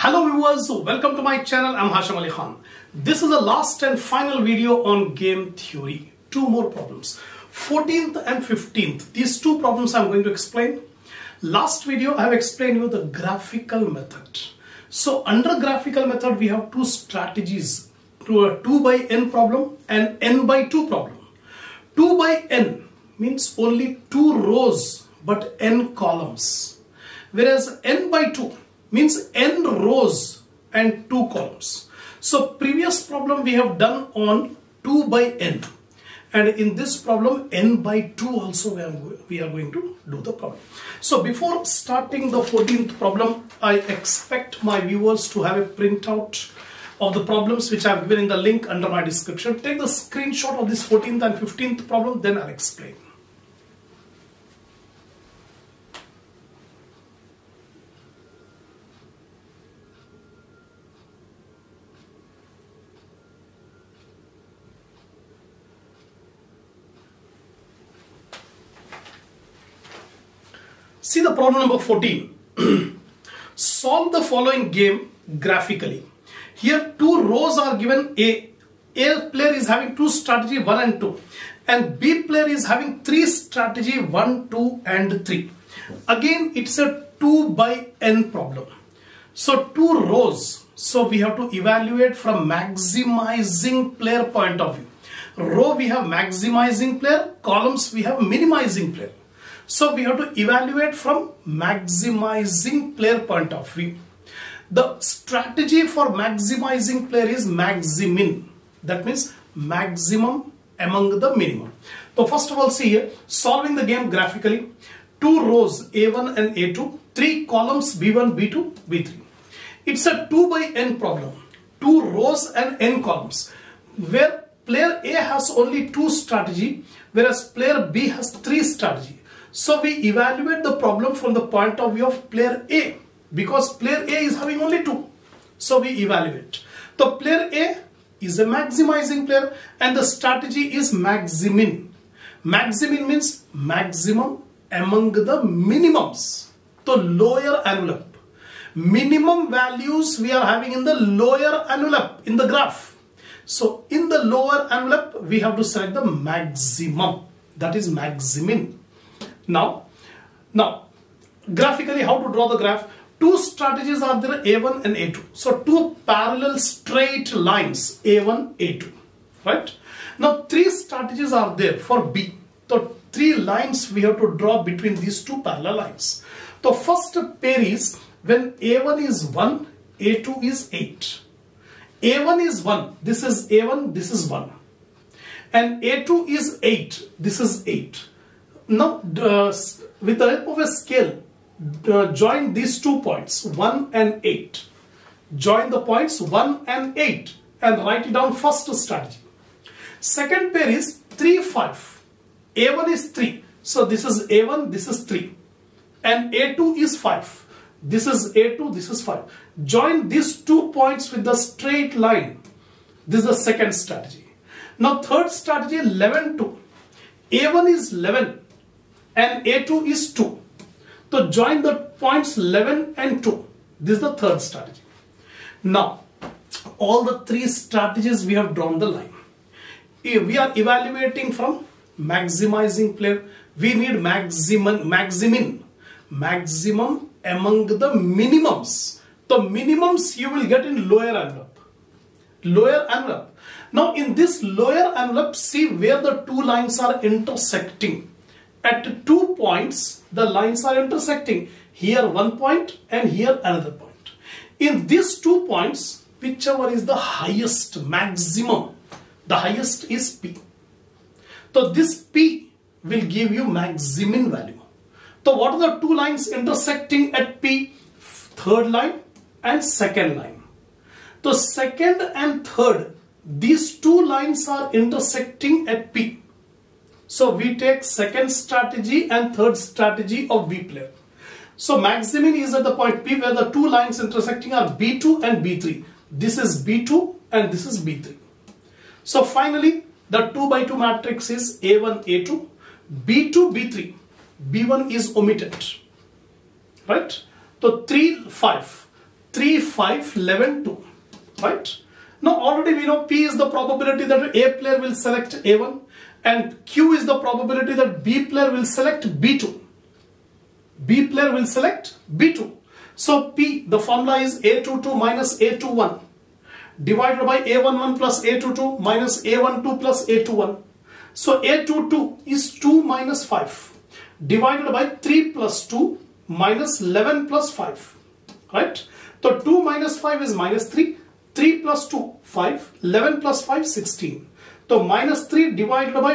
Hello viewers, welcome to my channel. I'm Hasham Ali Khan. This is the last and final video on game theory. Two more problems. 14th and 15th. These two problems I'm going to explain. Last video I have explained you the graphical method. So under graphical method we have two strategies. To a uh, 2 by n problem and n by 2 problem. 2 by n means only two rows but n columns. Whereas n by 2 means n rows and 2 columns. So previous problem we have done on 2 by n and in this problem n by 2 also we are, we are going to do the problem. So before starting the 14th problem I expect my viewers to have a printout of the problems which I have given in the link under my description. Take the screenshot of this 14th and 15th problem then I'll explain. See the problem number 14. Solve the following game graphically. Here two rows are given A. A player is having two strategy 1 and 2 and B player is having three strategy 1, 2 and 3. Again it's a 2 by n problem. So two rows. So we have to evaluate from maximizing player point of view. Row we have maximizing player, columns we have minimizing player. So we have to evaluate from maximizing player point of view. The strategy for maximizing player is maximin. That means maximum among the minimum. So first of all see here solving the game graphically. Two rows A1 and A2, three columns B1, B2, B3. It's a 2 by n problem. Two rows and n columns where player A has only two strategy whereas player B has three strategy. So we evaluate the problem from the point of view of player A because player A is having only two. So we evaluate. The player A is a maximizing player and the strategy is maximin. Maximin means maximum among the minimums. The lower envelope. Minimum values we are having in the lower envelope in the graph. So in the lower envelope we have to select the maximum. That is maximin. Now, now graphically how to draw the graph? Two strategies are there A1 and A2. So two parallel straight lines A1, A2, right? Now three strategies are there for B. So three lines we have to draw between these two parallel lines. The first pair is when A1 is 1, A2 is 8. A1 is 1, this is A1, this is 1. And A2 is 8, this is 8. Now, uh, with the help of a scale, uh, join these two points, 1 and 8. Join the points 1 and 8 and write it down first strategy. Second pair is 3, 5. A1 is 3. So this is A1, this is 3. And A2 is 5. This is A2, this is 5. Join these two points with the straight line. This is the second strategy. Now third strategy 11, 2. A1 is 11 and A2 is 2. So join the points 11 and 2. This is the third strategy. Now, all the three strategies we have drawn the line. Eh, we are evaluating from maximizing player. We need maximum, maximin, maximum among the minimums. The minimums you will get in lower envelope. Lower envelope. Now in this lower envelope, see where the two lines are intersecting at two points the lines are intersecting. Here one point and here another point. In these two points whichever is the highest maximum the highest is p. So this p will give you maximum value. So what are the two lines intersecting at p? Third line and second line. So second and third these two lines are intersecting at p so we take second strategy and third strategy of B player. So maximin is at the point P where the two lines intersecting are B2 and B3. This is B2 and this is B3. So finally the 2 by 2 matrix is A1, A2, B2, B3. B1 is omitted. Right? So 3, 5. 3, 5, 11, 2. Right? Now already we know P is the probability that A player will select A1 and Q is the probability that B player will select B2. B player will select B2. So P, the formula is A22 minus A21 divided by A11 plus A22 minus A12 plus A21. So A22 is 2 minus 5 divided by 3 plus 2 minus 11 plus 5. Right? So 2 minus 5 is minus 3. 3 plus 2, 5. 11 plus 5, 16. So minus 3 divided by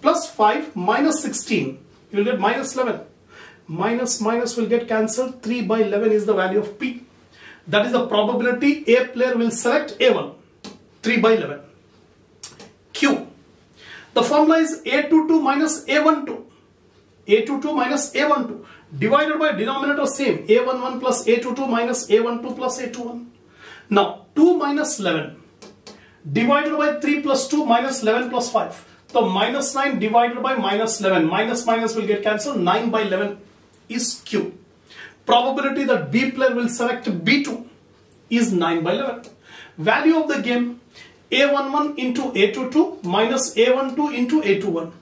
plus 5 minus 16. You will get minus 11. Minus minus will get cancelled. 3 by 11 is the value of P. That is the probability A player will select A1. 3 by 11. Q. The formula is A22 minus A12. A22 minus A12 divided by denominator same A11 plus A22 minus A12 plus A21. Now 2 minus 11 divided by 3 plus 2 minus 11 plus 5. So minus 9 divided by minus 11. Minus minus will get cancelled. 9 by 11 is Q probability that B player will select B2 is 9 by 11. Value of the game A11 into A22 minus A12 into A21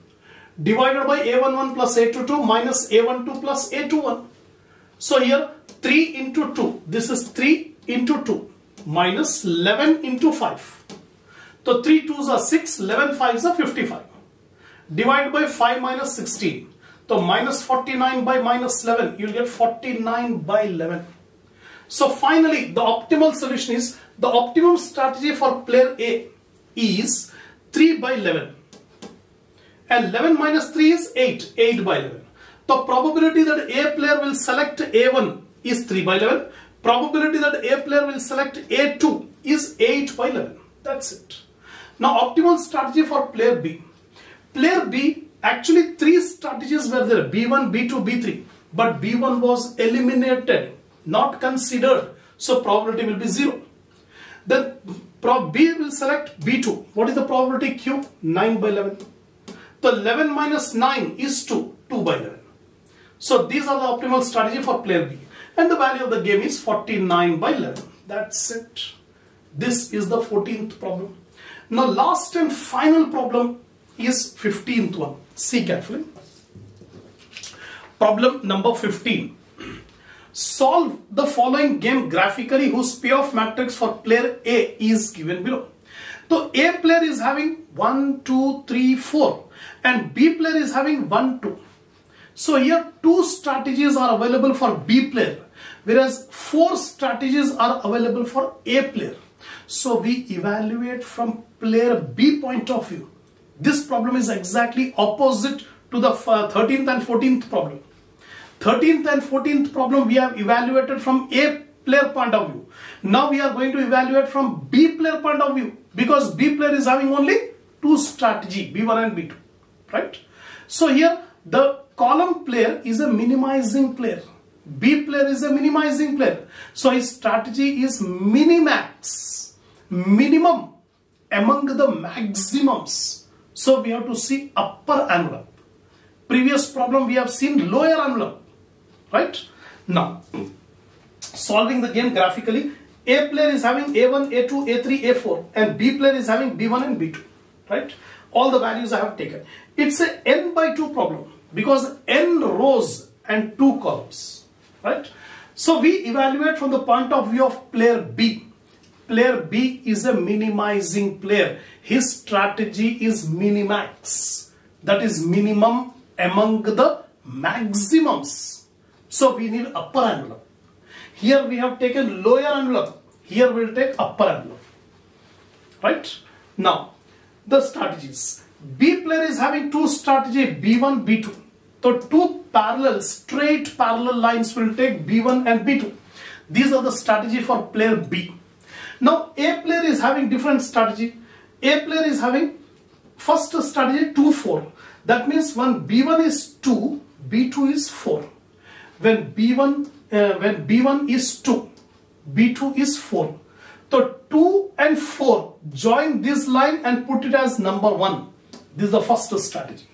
divided by A11 plus A22 minus A12 plus A21. So here 3 into 2, this is 3 into 2 minus 11 into 5. So 3 2s are 6, 11 5s are 55. Divided by 5 minus 16. So minus 49 by minus 11, you'll get 49 by 11. So finally, the optimal solution is, the optimum strategy for player A is 3 by 11. And 11 minus 3 is 8, 8 by 11. The probability that A player will select A1 is 3 by 11. Probability that A player will select A2 is 8 by 11. That's it. Now optimal strategy for player B. Player B Actually, three strategies were there, B1, B2, B3. But B1 was eliminated, not considered. So probability will be 0. Then B will select B2. What is the probability Q? 9 by 11. The 11 minus 9 is 2, 2 by 11. So these are the optimal strategy for player B. And the value of the game is 49 by 11. That's it. This is the 14th problem. Now last and final problem is 15th one. See carefully. Problem number 15. Solve the following game graphically whose payoff matrix for player A is given below. So A player is having 1, 2, 3, 4 and B player is having 1, 2. So here two strategies are available for B player whereas four strategies are available for A player. So we evaluate from player B point of view this problem is exactly opposite to the 13th and 14th problem. 13th and 14th problem we have evaluated from A player point of view. Now we are going to evaluate from B player point of view because B player is having only two strategy B1 and B2 right. So here the column player is a minimizing player. B player is a minimizing player. So his strategy is minimax minimum among the maximums so we have to see upper envelope. Previous problem we have seen lower envelope. Right? Now, solving the game graphically, A player is having A1, A2, A3, A4 and B player is having B1 and B2. Right? All the values I have taken. It's a n by 2 problem because n rows and 2 columns. Right? So we evaluate from the point of view of player B. Player B is a minimizing player his strategy is minimax. That is minimum among the maximums. So we need upper envelope. Here we have taken lower envelope. Here we will take upper envelope. Right? Now, the strategies. B player is having two strategy B1, B2. So two parallel, straight parallel lines will take B1 and B2. These are the strategy for player B. Now A player is having different strategy. A player is having first strategy 2 4 that means when B1 is 2 B2 is 4 when B1 uh, when B1 is 2 B2 is 4 so 2 and 4 join this line and put it as number 1 this is the first strategy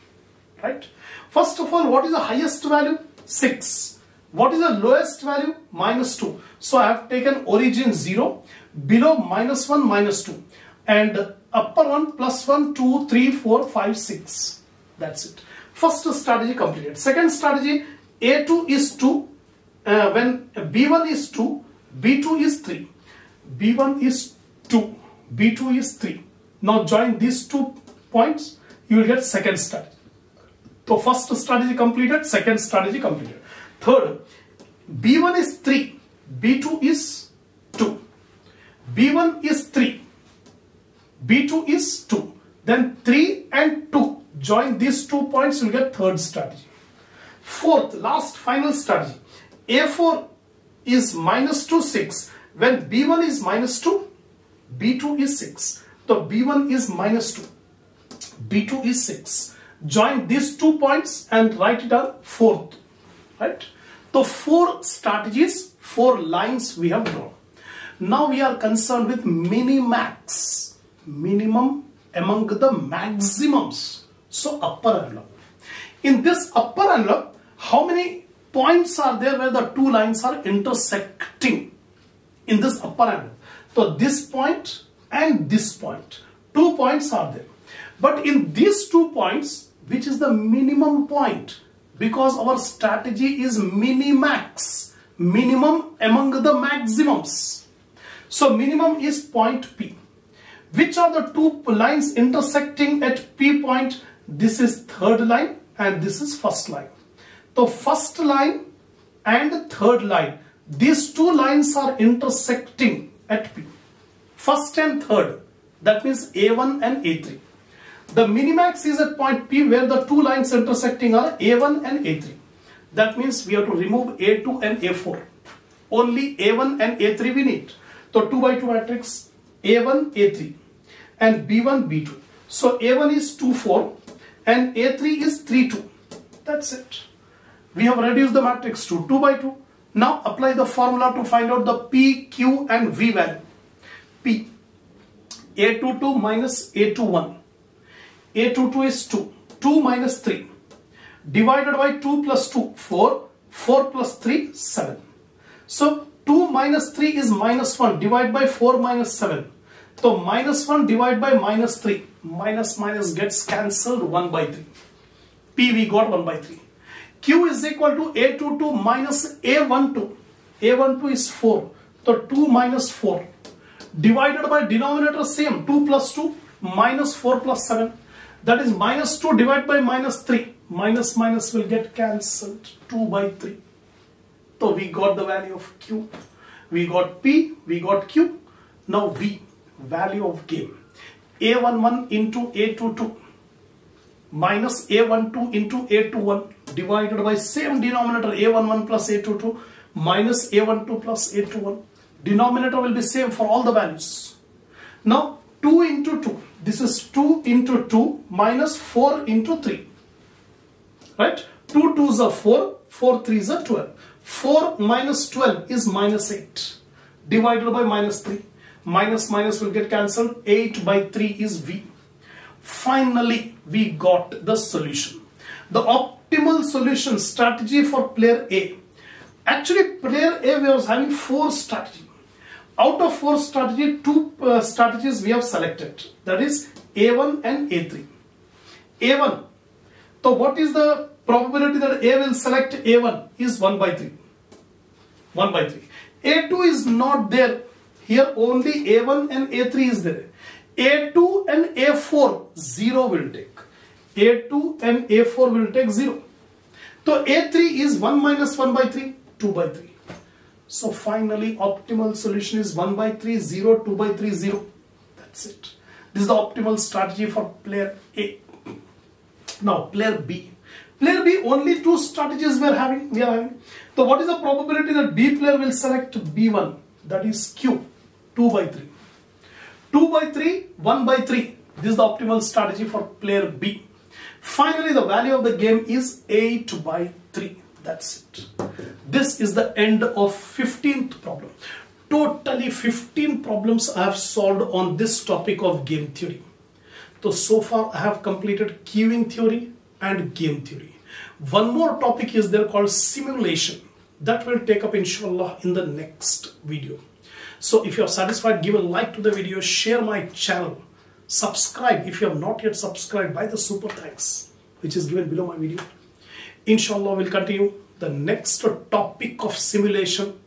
right? First of all what is the highest value? 6 What is the lowest value? Minus 2. So I have taken origin 0, below minus 1, minus 2. And upper one plus 1, 2, 3, 4, 5, 6. That's it. First strategy completed. Second strategy, A2 is 2. Uh, when B1 is 2, B2 is 3. B1 is 2. B2 is 3. Now join these two points, you will get second strategy. So first strategy completed, second strategy completed. Third, B1 is 3, B2 is 2. B1 is 3, B2 is 2. Then 3 and 2, join these two points, you will get third strategy. Fourth, last final strategy. A4 is minus 2, 6. When B1 is minus 2, B2 is 6. So B1 is minus 2. B2 is 6. Join these two points and write it down fourth. Right? So four strategies, four lines we have drawn. Now we are concerned with minimax. Minimum among the maximums. So upper envelope. In this upper envelope, how many points are there where the two lines are intersecting in this upper envelope? So this point and this point. Two points are there. But in these two points, which is the minimum point? Because our strategy is minimax. Minimum among the maximums. So minimum is point P. Which are the two lines intersecting at P point? This is third line and this is first line. The first line and third line, these two lines are intersecting at P first and third. That means A1 and A3. The minimax is at point P where the two lines intersecting are A1 and A3. That means we have to remove A2 and A4. Only A1 and A3 we need. So 2 by 2 matrix A1, A3 and B1, B2. So A1 is 2, 4 and A3 is 3, 2. That's it. We have reduced the matrix to 2 by 2. Now apply the formula to find out the P, Q and V value. P. A22 minus A21. A22 is 2. 2 minus 3. Divided by 2 plus 2, 4. 4 plus 3, 7. So 2 minus 3 is minus 1. Divide by 4 minus 7. So minus 1 divided by minus 3. Minus minus gets cancelled 1 by 3. P we got 1 by 3. Q is equal to A22 minus A12. A12 is 4. So 2 minus 4 divided by denominator same 2 plus 2 minus 4 plus 7 that is minus 2 divided by minus 3 minus minus will get cancelled. 2 by 3 so we got the value of q. We got p. We got q. Now v. Value of game. A11 into a22 minus a12 into a21 divided by same denominator a11 plus a22 minus a12 plus a21 denominator will be same for all the values. Now 2 into 2, this is 2 into 2 minus 4 into 3, right? 2 2s are 4, 4 3s are 12. 4 minus 12 is minus 8 divided by minus 3. Minus minus will get cancelled. 8 by 3 is V. Finally, we got the solution. The optimal solution strategy for player A. Actually, player A was having four strategies out of four strategy, two uh, strategies we have selected. That is A1 and A3. A1. So what is the probability that A will select A1 is 1 by 3. 1 by 3. A2 is not there. Here only A1 and A3 is there. A2 and A4 0 will take. A2 and A4 will take 0. So A3 is 1 minus 1 by 3, 2 by 3. So finally optimal solution is 1 by 3, 0, 2 by 3, 0. That's it. This is the optimal strategy for player A. Now player B. Player B only two strategies we are having. We are having. So what is the probability that B player will select B1? That is Q. 2 by 3. 2 by 3, 1 by 3. This is the optimal strategy for player B. Finally, the value of the game is 8 by 3. That's it. This is the end of 15th problem. Totally 15 problems I have solved on this topic of game theory. So, so far I have completed queuing theory and game theory. One more topic is there called simulation. That will take up inshallah in the next video. So if you are satisfied, give a like to the video, share my channel, subscribe if you have not yet subscribed by the super thanks which is given below my video. Inshallah, we'll continue the next topic of simulation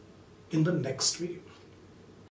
in the next video.